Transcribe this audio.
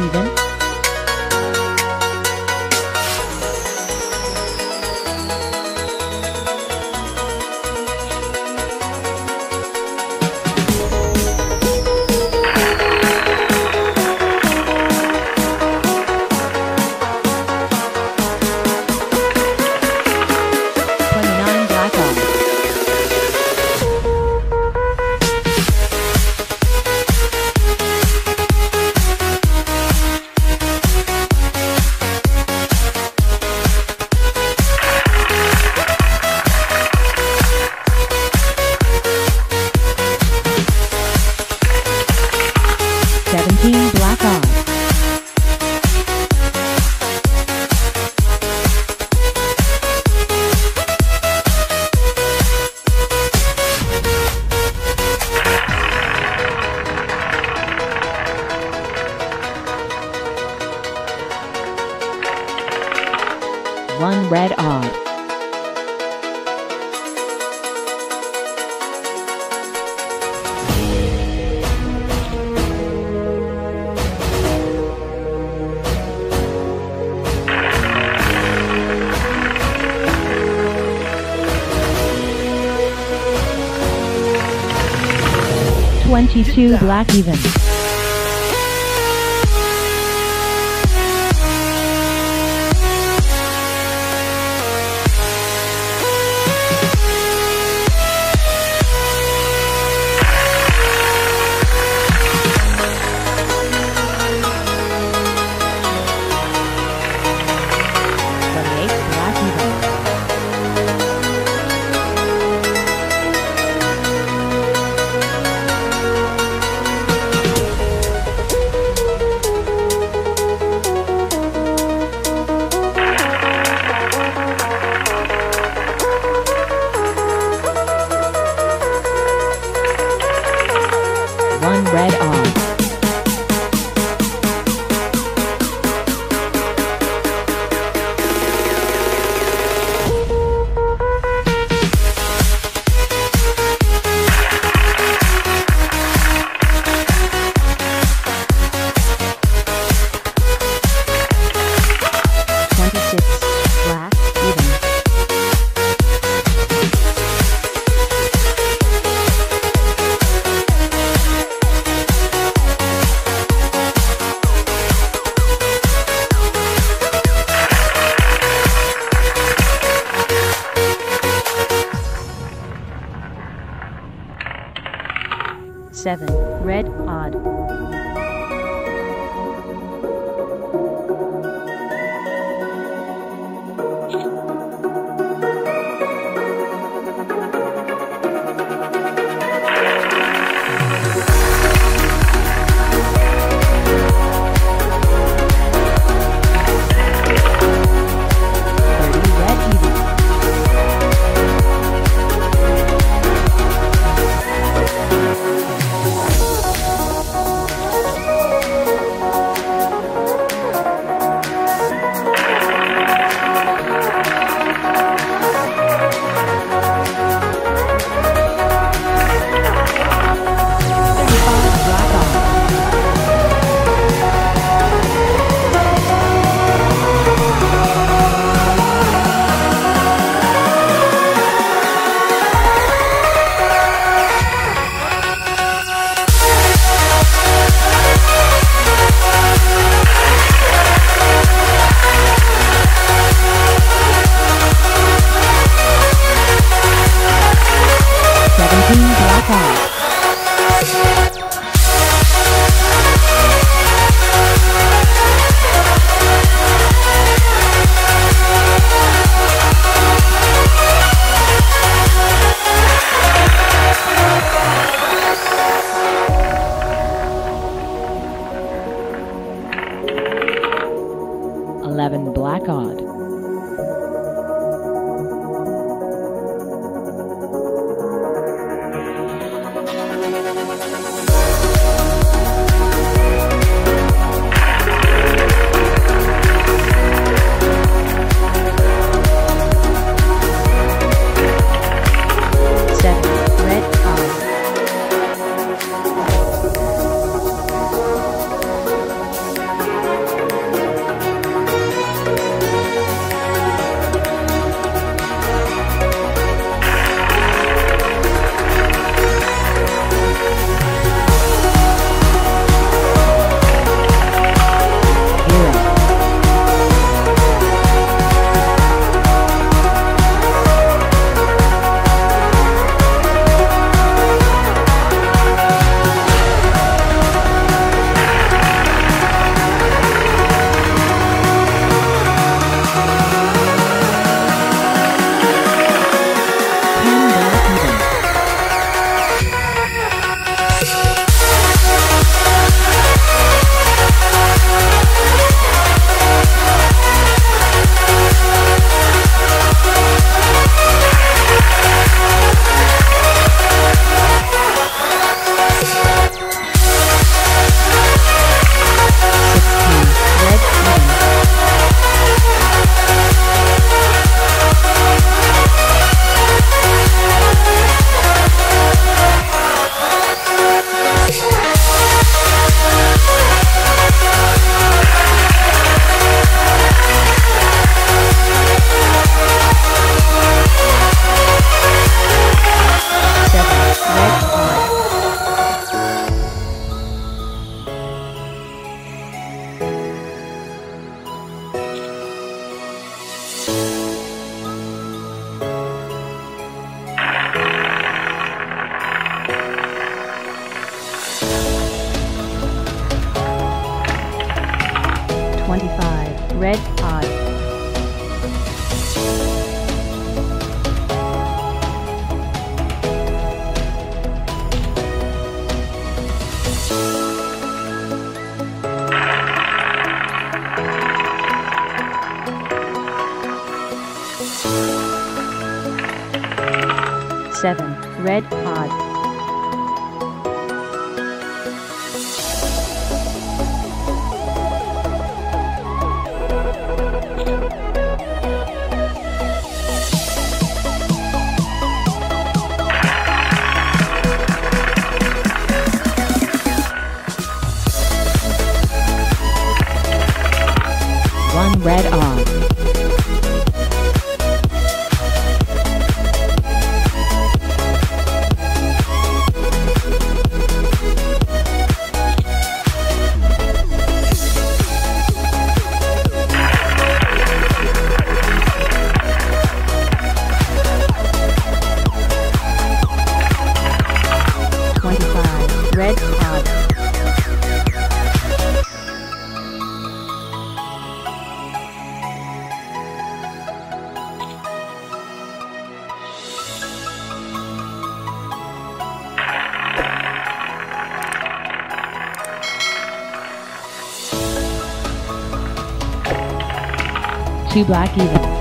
even 22 black even. 7. Red Odd. Red odd, seven, red odd, red odd, two black even,